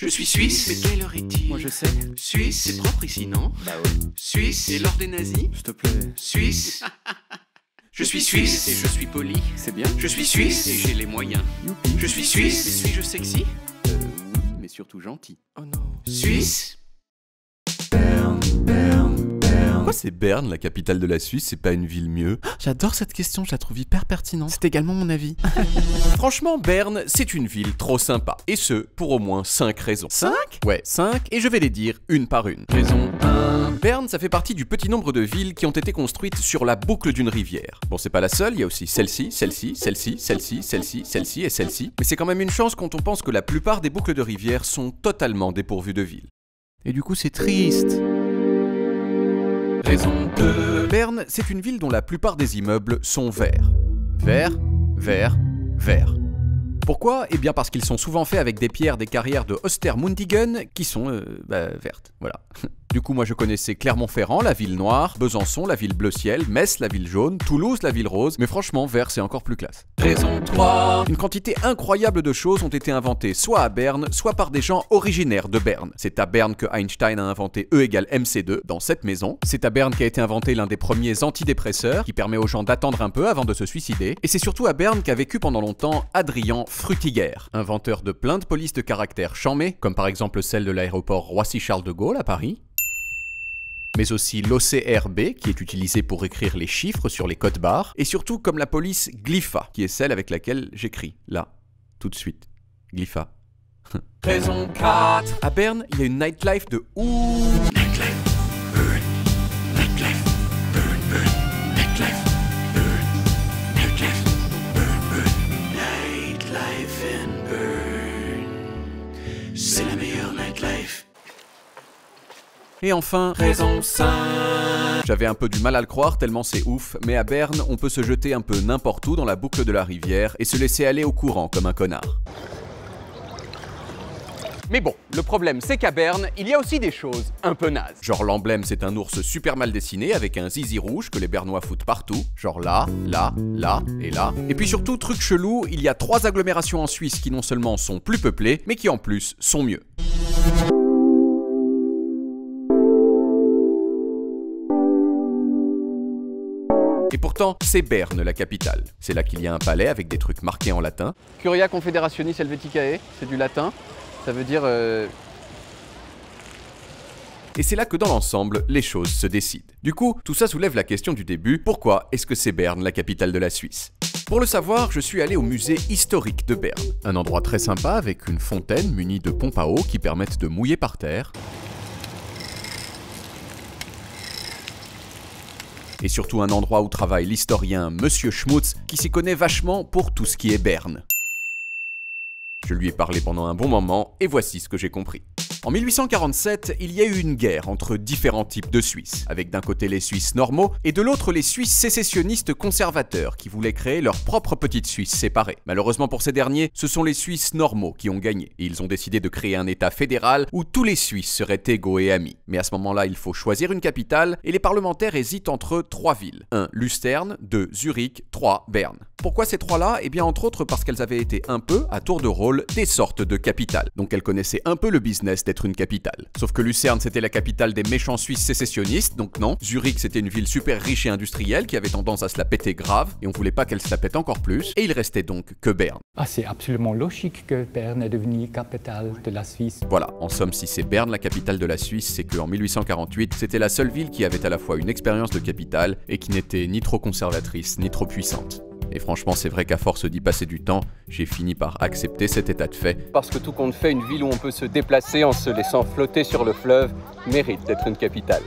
Je suis suisse. Mais quelle heure est-il Moi je sais. Suisse, c'est propre ici, non Bah ouais. Suisse, et l'ordre des nazis S'il te plaît. Suisse. Je suis suisse et je suis poli. C'est bien. Je suis suisse et j'ai les moyens. Youpi. Je suis suisse et suis-je sexy Euh, oui, mais surtout gentil. Oh non. Suisse Pourquoi c'est Berne, la capitale de la Suisse, c'est pas une ville mieux? J'adore cette question, je la trouve hyper pertinente. C'est également mon avis. Franchement, Berne, c'est une ville trop sympa. Et ce, pour au moins 5 raisons. 5 Ouais, 5, et je vais les dire une par une. Raison 1. Berne, ça fait partie du petit nombre de villes qui ont été construites sur la boucle d'une rivière. Bon, c'est pas la seule, il y a aussi celle-ci, celle-ci, celle-ci, celle-ci, celle-ci, celle-ci et celle-ci. Mais c'est quand même une chance quand on pense que la plupart des boucles de rivière sont totalement dépourvues de villes. Et du coup, c'est triste. Raison 2. Berne, c'est une ville dont la plupart des immeubles sont verts. Vert, vert, vert. Pourquoi? Eh bien parce qu'ils sont souvent faits avec des pierres des carrières de Ostermundigen qui sont euh, bah, vertes. Voilà. Du coup, moi je connaissais Clermont-Ferrand, la ville noire, Besançon, la ville bleu ciel, Metz, la ville jaune, Toulouse, la ville rose, mais franchement, vert c'est encore plus classe. Raison 3. Une quantité incroyable de choses ont été inventées soit à Berne, soit par des gens originaires de Berne. C'est à Berne que Einstein a inventé E égale MC2 dans cette maison. C'est à Berne qu'a été inventé l'un des premiers antidépresseurs qui permet aux gens d'attendre un peu avant de se suicider. Et c'est surtout à Berne qu'a vécu pendant longtemps Adrien Frutiger, inventeur de plein de polices de caractère chamées, comme par exemple celle de l'aéroport Roissy-Charles de Gaulle à Paris mais aussi l'OCRB, qui est utilisé pour écrire les chiffres sur les codes barres, et surtout comme la police Glypha, qui est celle avec laquelle j'écris, là, tout de suite. Glypha. Raison 4. À Berne, il y a une nightlife de ouf. Nightlife and burn. C'est la meilleure nightlife. Et enfin, raison 5. J'avais un peu du mal à le croire tellement c'est ouf, mais à Berne, on peut se jeter un peu n'importe où dans la boucle de la rivière et se laisser aller au courant comme un connard. Mais bon, le problème c'est qu'à Berne, il y a aussi des choses un peu nazes. Genre l'emblème c'est un ours super mal dessiné avec un zizi rouge que les Bernois foutent partout. Genre là, là, là et là. Et puis surtout, truc chelou, il y a trois agglomérations en Suisse qui non seulement sont plus peuplées, mais qui en plus sont mieux. Et pourtant, c'est Berne la capitale. C'est là qu'il y a un palais avec des trucs marqués en latin. Curia Confederationis Helveticae, c'est du latin. Ça veut dire. euh, Et c'est là que dans l'ensemble, les choses se décident. Du coup, tout ça soulève la question du début pourquoi est-ce que c'est Berne la capitale de la Suisse? Pour le savoir, je suis allé au musée historique de Berne. Un endroit très sympa avec une fontaine munie de pompes à eau qui permettent de mouiller par terre. Et surtout un endroit où travaille l'historien Monsieur Schmutz qui s'y connaît vachement pour tout ce qui est Berne. Je lui ai parlé pendant un bon moment et voici ce que j'ai compris. En 1847, il y a eu une guerre entre différents types de Suisses, avec d'un côté les Suisses normaux et de l'autre les Suisses sécessionnistes conservateurs qui voulaient créer leur propre petite Suisse séparée. Malheureusement pour ces derniers, ce sont les Suisses normaux qui ont gagné, et ils ont décidé de créer un État fédéral où tous les Suisses seraient égaux et amis. Mais à ce moment-là, il faut choisir une capitale, et les parlementaires hésitent entre trois villes. 1. Lucerne, 2. Zurich, 3. Berne. Pourquoi ces trois-là? Eh bien entre autres parce qu'elles avaient été un peu, à tour de rôle, des sortes de capitales. Donc elles connaissaient un peu le business d'être une capitale. Sauf que Lucerne c'était la capitale des méchants Suisses sécessionnistes, donc non. Zurich c'était une ville super riche et industrielle qui avait tendance à se la péter grave, et on voulait pas qu'elle se la pète encore plus, et il restait donc que Berne. Ah, c'est absolument logique que Berne est devenue capitale de la Suisse. Voilà, en somme, si c'est Berne la capitale de la Suisse, c'est qu'en 1848, c'était la seule ville qui avait à la fois une expérience de capitale et qui n'était ni trop conservatrice ni trop puissante. Et franchement, c'est vrai qu'à force d'y passer du temps, j'ai fini par accepter cet état de fait. Parce que tout compte fait, une ville où on peut se déplacer en se laissant flotter sur le fleuve mérite d'être une capitale.